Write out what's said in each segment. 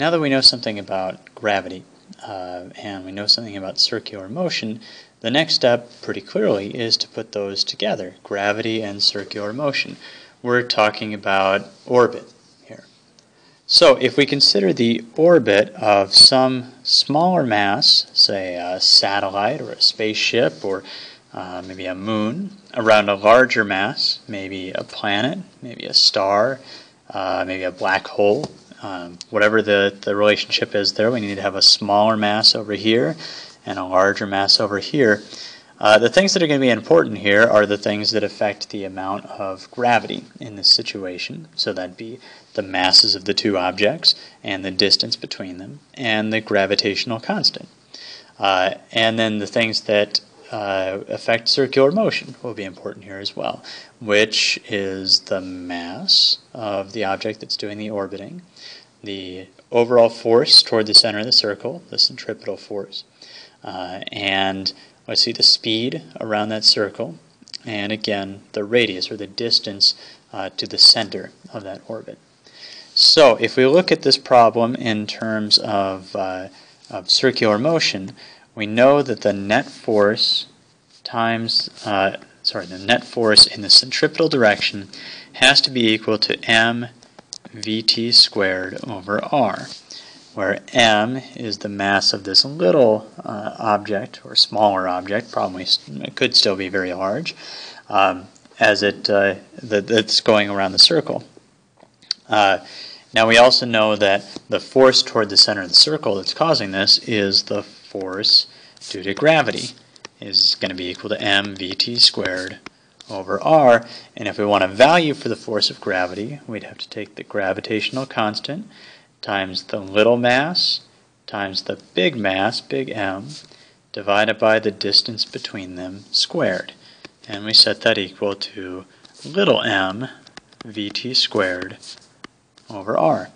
Now that we know something about gravity uh, and we know something about circular motion, the next step pretty clearly is to put those together, gravity and circular motion. We're talking about orbit here. So if we consider the orbit of some smaller mass, say a satellite or a spaceship or uh, maybe a moon, around a larger mass, maybe a planet, maybe a star, uh, maybe a black hole, um, whatever the, the relationship is there, we need to have a smaller mass over here and a larger mass over here. Uh, the things that are going to be important here are the things that affect the amount of gravity in this situation. So that'd be the masses of the two objects and the distance between them and the gravitational constant. Uh, and then the things that uh, affect circular motion will be important here as well, which is the mass of the object that's doing the orbiting, the overall force toward the center of the circle, the centripetal force, uh, and let's see the speed around that circle, and again the radius or the distance uh, to the center of that orbit. So if we look at this problem in terms of, uh, of circular motion, we know that the net force times, uh, sorry, the net force in the centripetal direction has to be equal to m vt squared over r, where m is the mass of this little uh, object, or smaller object, probably it could still be very large, um, as it uh, that's going around the circle. Uh, now we also know that the force toward the center of the circle that's causing this is the force due to gravity is going to be equal to mvt squared over r. And if we want a value for the force of gravity, we'd have to take the gravitational constant times the little mass times the big mass, big M, divided by the distance between them squared. And we set that equal to little m vt squared over r.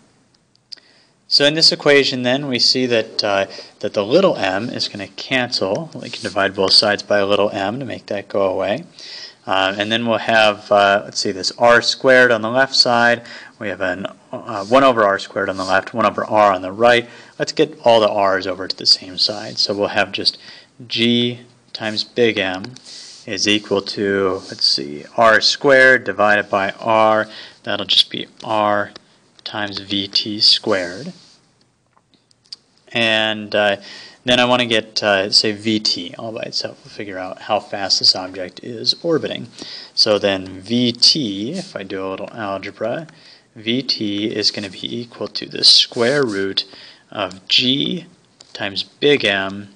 So in this equation then we see that, uh, that the little m is going to cancel. We can divide both sides by a little m to make that go away. Uh, and then we'll have, uh, let's see, this r squared on the left side. We have an uh, 1 over r squared on the left, 1 over r on the right. Let's get all the r's over to the same side. So we'll have just g times big M is equal to, let's see, r squared divided by r. That'll just be r times vt squared. And uh, then I want to get, uh, say, vt all by itself. We'll figure out how fast this object is orbiting. So then vt, if I do a little algebra, vt is going to be equal to the square root of g times big M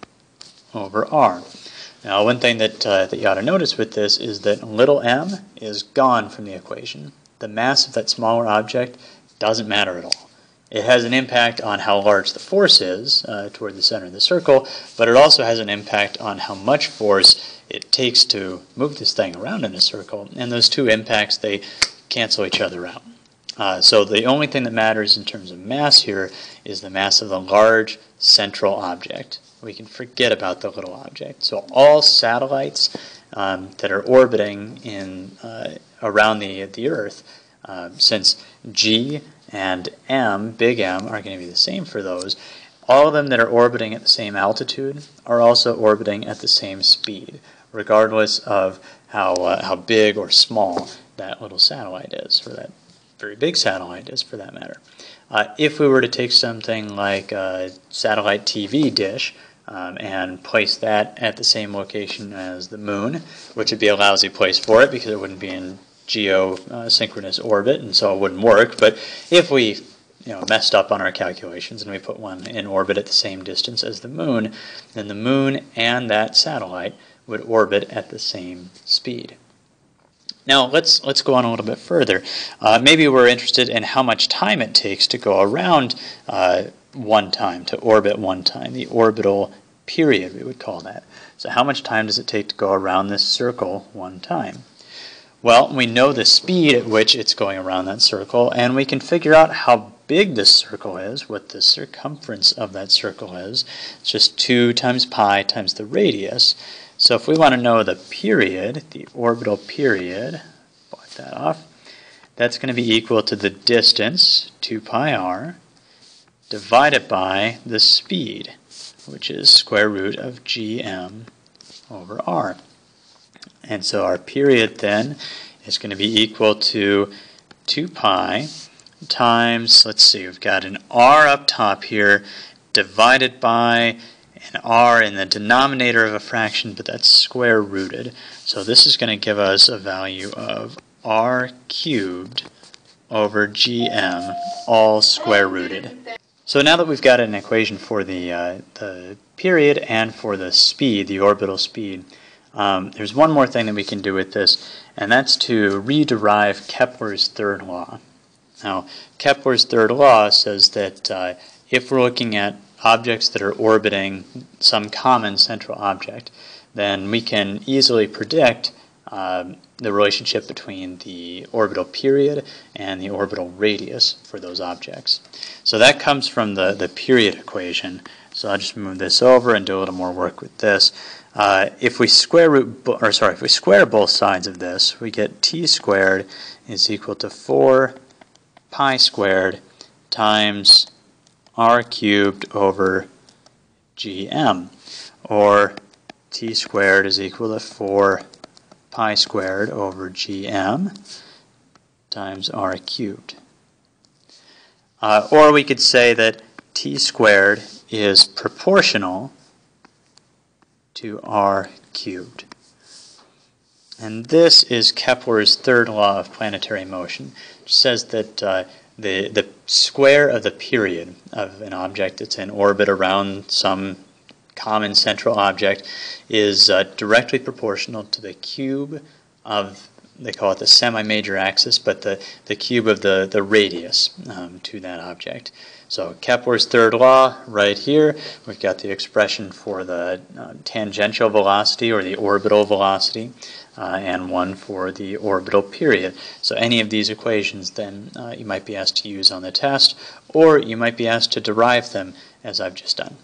over r. Now, one thing that, uh, that you ought to notice with this is that little m is gone from the equation. The mass of that smaller object doesn't matter at all. It has an impact on how large the force is uh, toward the center of the circle, but it also has an impact on how much force it takes to move this thing around in a circle. And those two impacts, they cancel each other out. Uh, so the only thing that matters in terms of mass here is the mass of the large central object. We can forget about the little object. So all satellites um, that are orbiting in uh, around the the Earth, uh, since G and M, big M, are going to be the same for those. All of them that are orbiting at the same altitude are also orbiting at the same speed, regardless of how, uh, how big or small that little satellite is, or that very big satellite is for that matter. Uh, if we were to take something like a satellite TV dish um, and place that at the same location as the moon, which would be a lousy place for it because it wouldn't be in geosynchronous orbit, and so it wouldn't work. But if we you know, messed up on our calculations and we put one in orbit at the same distance as the moon, then the moon and that satellite would orbit at the same speed. Now let's let's go on a little bit further. Uh, maybe we're interested in how much time it takes to go around uh, one time, to orbit one time, the orbital period we would call that. So how much time does it take to go around this circle one time? Well, we know the speed at which it's going around that circle, and we can figure out how big this circle is, what the circumference of that circle is. It's just 2 times pi times the radius. So if we want to know the period, the orbital period, block that off, that's going to be equal to the distance, 2 pi r, divided by the speed, which is square root of gm over r. And so our period then is going to be equal to 2 pi times, let's see, we've got an r up top here divided by an r in the denominator of a fraction, but that's square rooted. So this is going to give us a value of r cubed over gm, all square rooted. So now that we've got an equation for the, uh, the period and for the speed, the orbital speed, um, there's one more thing that we can do with this, and that's to rederive Kepler's third law. Now, Kepler's third law says that uh, if we're looking at objects that are orbiting some common central object, then we can easily predict um, the relationship between the orbital period and the orbital radius for those objects. So that comes from the, the period equation. So I'll just move this over and do a little more work with this. Uh, if we square root, or sorry, if we square both sides of this, we get t squared is equal to 4 pi squared times r cubed over gm, or t squared is equal to 4 pi squared over gm times r cubed. Uh, or we could say that t squared is proportional to r cubed. And this is Kepler's third law of planetary motion, which says that uh, the, the square of the period of an object that's in orbit around some common central object is uh, directly proportional to the cube of they call it the semi-major axis, but the, the cube of the, the radius um, to that object. So Kepler's third law right here, we've got the expression for the uh, tangential velocity or the orbital velocity, uh, and one for the orbital period. So any of these equations then uh, you might be asked to use on the test, or you might be asked to derive them as I've just done.